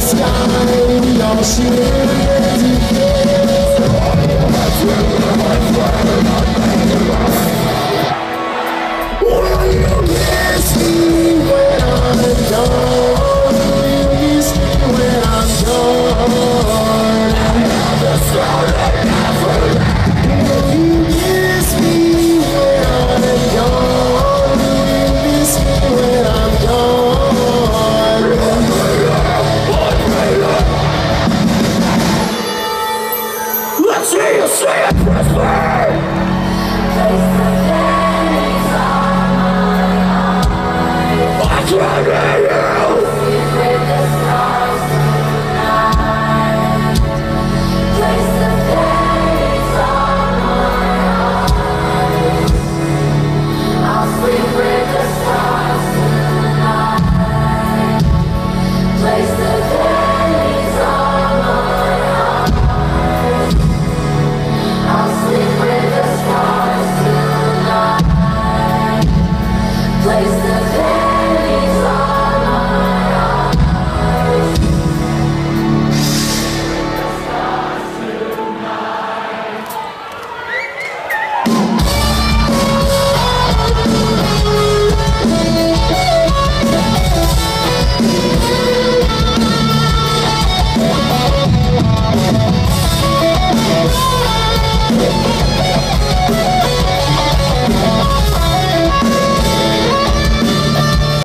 sky, we all share Will Yeah, yeah, yeah. place the